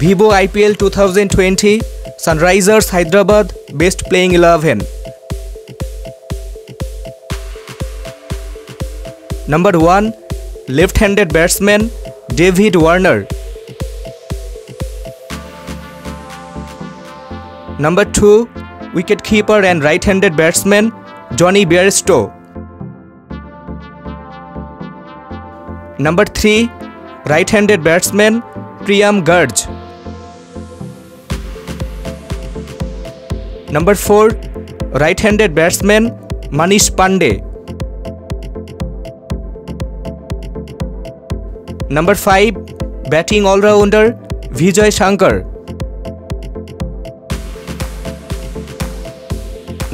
Vivo IPL 2020, Sunrisers Hyderabad, best playing 11. Number 1. Left-handed batsman David Warner. Number 2. Wicketkeeper and right-handed batsman Johnny Bairstow. Number 3. Right-handed batsman Priyam Garg. Number four right handed batsman Manish Pandey number five batting allrounder Vijay Shankar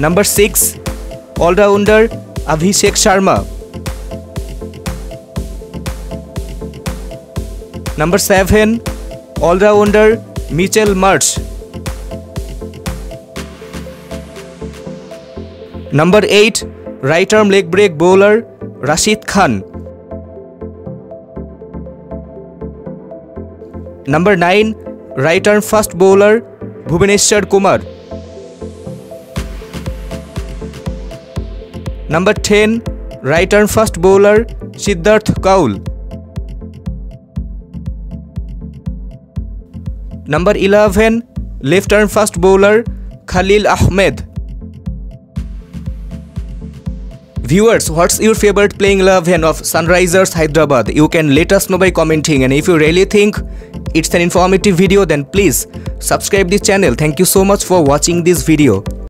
number six allrounder Abhishek Sharma number seven allrounder Mitchell Marsh number eight right arm leg break bowler Rashid Khan number nine right arm fast bowler Bhuvneshwar Kumar number ten right arm fast bowler Siddharth Kaul number eleven left arm fast bowler Khaleel Ahmed Viewers, what's your favorite playing 11 of Sunrisers Hyderabad? You can let us know by commenting and if you really think it's an informative video then please subscribe this channel. Thank you so much for watching this video.